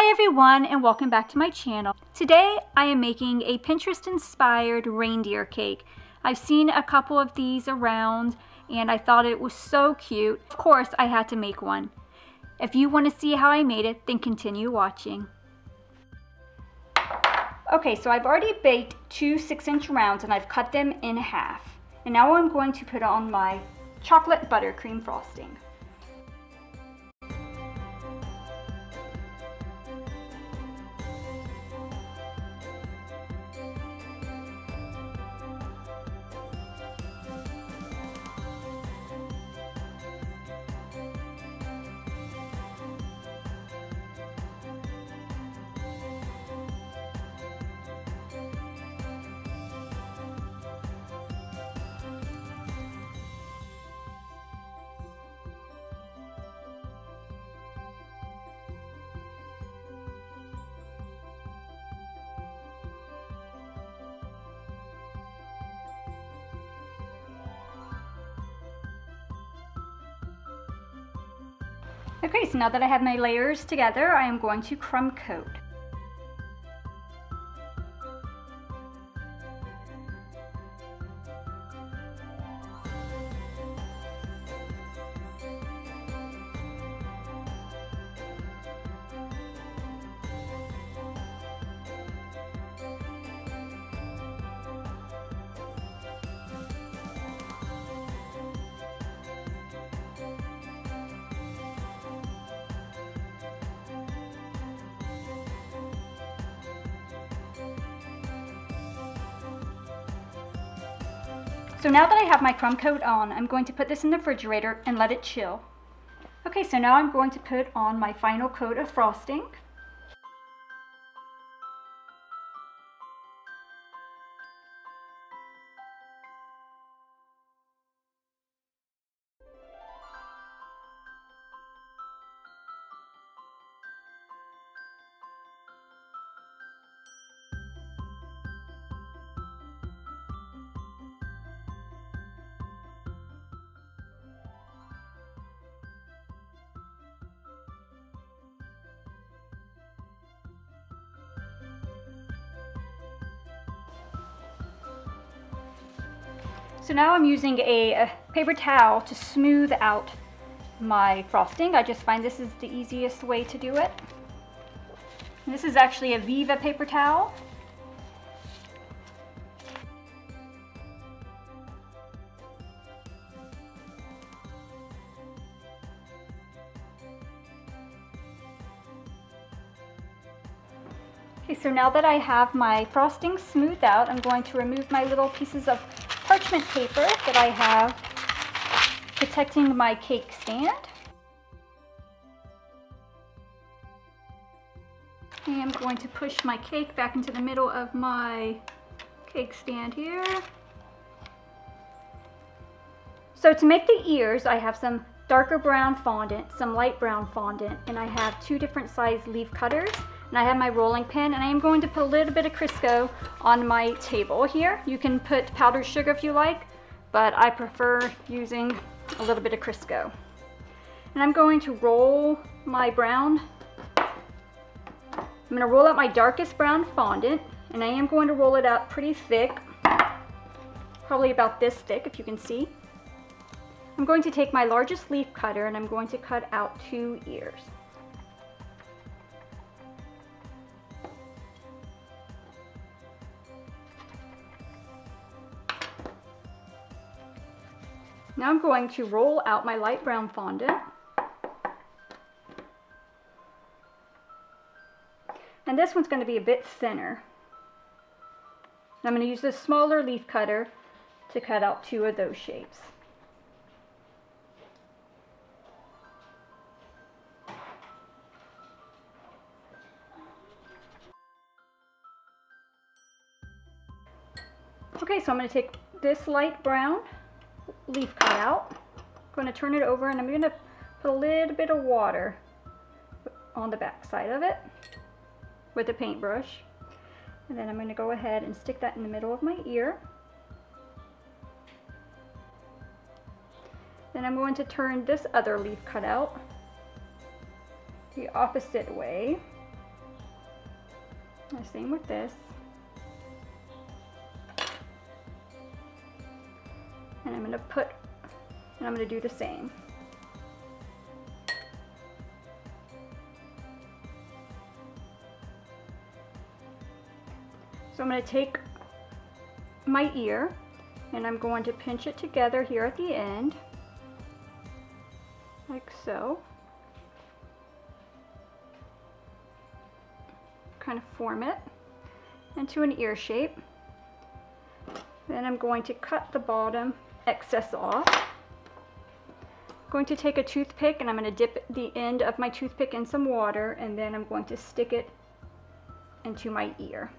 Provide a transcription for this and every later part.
Hi everyone and welcome back to my channel. Today I am making a Pinterest inspired reindeer cake. I've seen a couple of these around and I thought it was so cute. Of course I had to make one. If you want to see how I made it then continue watching. Okay so I've already baked two 6 inch rounds and I've cut them in half. And now I'm going to put on my chocolate buttercream frosting. Okay, so now that I have my layers together, I am going to crumb coat. So now that I have my crumb coat on, I'm going to put this in the refrigerator and let it chill. Okay, so now I'm going to put on my final coat of frosting. So now I'm using a, paper towel to smooth out my frosting. I just find this is the easiest way to do it. And this is actually a Viva paper towel. Okay, so now that I have my frosting smoothed out, I'm going to remove my little pieces of parchment paper that I have protecting my cake stand. I'm going to push my cake back into the middle of my cake stand here. So to make the ears, I have some darker brown fondant, some light brown fondant, and I have two different size leaf cutters and I have my rolling pin and I am going to put a little bit of Crisco on my table here. You can put powdered sugar if you like, but I prefer using a little bit of Crisco. And I'm going to roll my brown, I'm going to roll out my darkest brown fondant and I am going to roll it out pretty thick, probably about this thick if you can see. I'm going to take my largest leaf cutter and I'm going to cut out two ears. Now I'm going to roll out my light brown fondant. And this one's going to be a bit thinner. I'm going to use this smaller leaf cutter to cut out two of those shapes. Okay, so I'm going to take this light brown leaf cut out. I'm going to turn it over and I'm going to put a little bit of water on the back side of it with a paintbrush. And then I'm going to go ahead and stick that in the middle of my ear. Then I'm going to turn this other leaf cut out the opposite way. The same with this. To put, and I'm going to do the same. So I'm going to take my ear and I'm going to pinch it together here at the end like so kind of form it into an ear shape then I'm going to cut the bottom excess off I'm going to take a toothpick and I'm going to dip the end of my toothpick in some water and then I'm going to stick it into my ear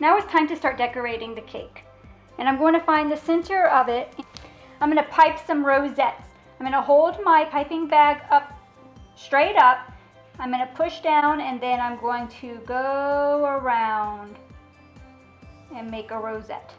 Now it's time to start decorating the cake. And I'm going to find the center of it. I'm going to pipe some rosettes. I'm going to hold my piping bag up, straight up. I'm going to push down and then I'm going to go around and make a rosette.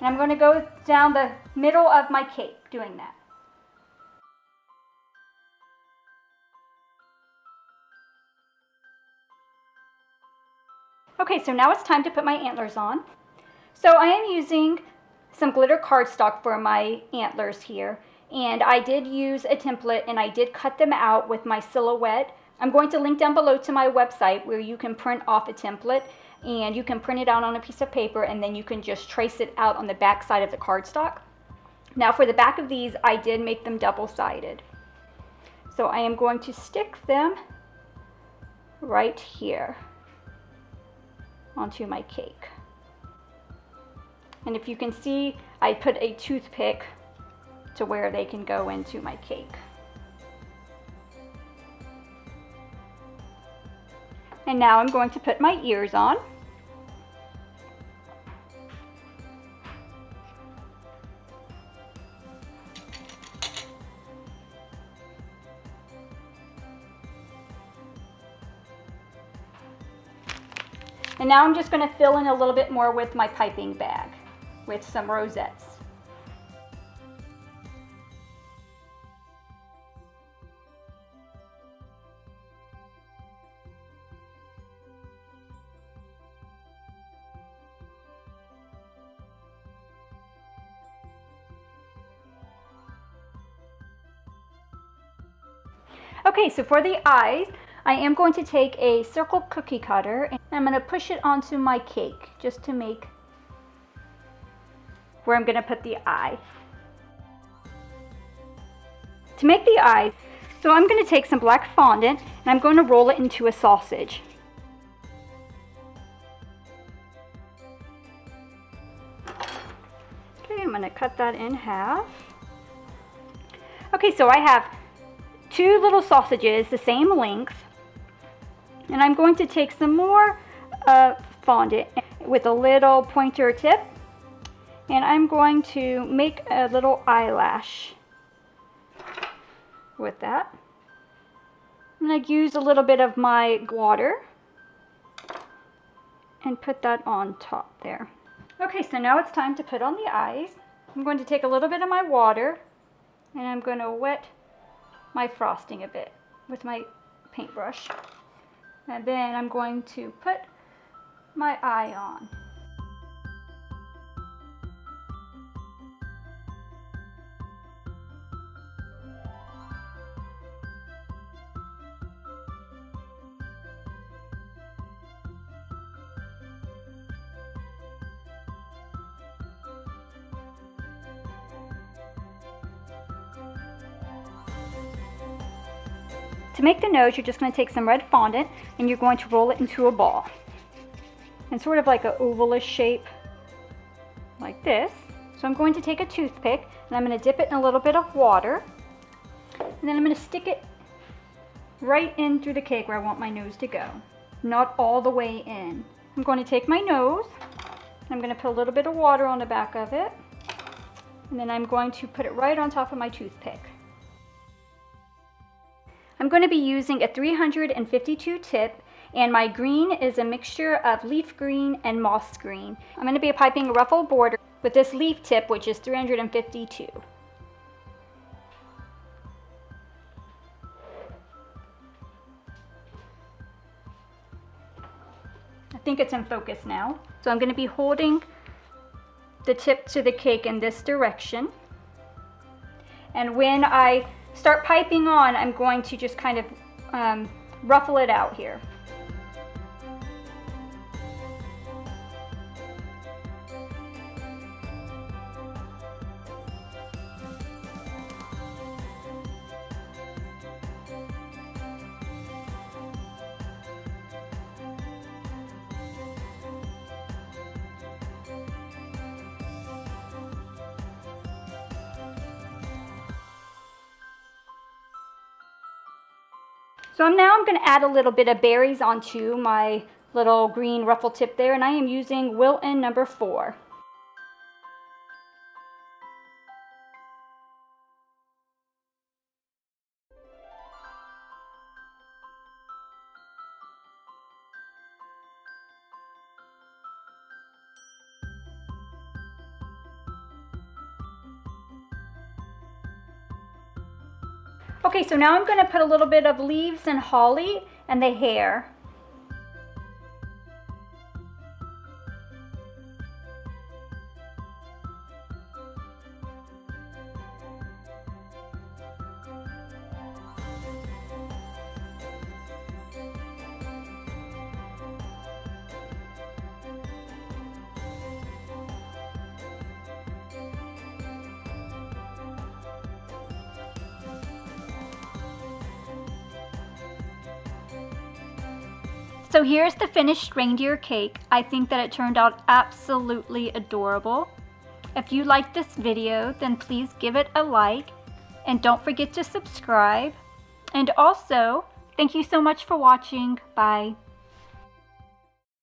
And I'm going to go down the middle of my cake doing that. Okay, so now it's time to put my antlers on. So I am using some glitter cardstock for my antlers here. And I did use a template and I did cut them out with my silhouette. I'm going to link down below to my website where you can print off a template and you can print it out on a piece of paper and then you can just trace it out on the back side of the cardstock. Now for the back of these, I did make them double-sided. So I am going to stick them right here onto my cake. And if you can see, I put a toothpick to where they can go into my cake. And now I'm going to put my ears on. And now I'm just going to fill in a little bit more with my piping bag with some rosettes. Okay, so for the eyes, I am going to take a circle cookie cutter and I'm going to push it onto my cake just to make where I'm going to put the eye. To make the eye, so I'm going to take some black fondant and I'm going to roll it into a sausage. Okay, I'm going to cut that in half. Okay, so I have two little sausages the same length and I'm going to take some more uh, fondant with a little pointer tip. And I'm going to make a little eyelash with that. I'm going to use a little bit of my water and put that on top there. Okay, so now it's time to put on the eyes. I'm going to take a little bit of my water and I'm going to wet my frosting a bit with my paintbrush. And then I'm going to put my eye on. To make the nose, you're just going to take some red fondant and you're going to roll it into a ball. And sort of like an ovalish shape, like this. So I'm going to take a toothpick and I'm going to dip it in a little bit of water. And then I'm going to stick it right in through the cake where I want my nose to go. Not all the way in. I'm going to take my nose. I'm going to put a little bit of water on the back of it. And then I'm going to put it right on top of my toothpick. I'm going to be using a 352 tip and my green is a mixture of leaf green and moss green. I'm going to be piping a ruffle border with this leaf tip which is 352. I think it's in focus now. So I'm going to be holding the tip to the cake in this direction. And when I start piping on, I'm going to just kind of um, ruffle it out here. So now I'm going to add a little bit of berries onto my little green ruffle tip there and I am using Wilton number 4. Okay, so now I'm going to put a little bit of leaves and holly and the hair. So here's the finished reindeer cake. I think that it turned out absolutely adorable. If you like this video, then please give it a like and don't forget to subscribe. And also, thank you so much for watching. Bye.